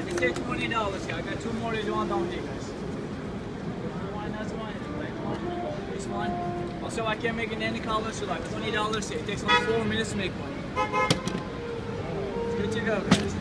you. Alright, just twenty dollars. I got two more that you want down here, guys. One, that's one. This one. Also, I can't make it any color, so like twenty dollars. It takes like four minutes to make one. Good to go, guys.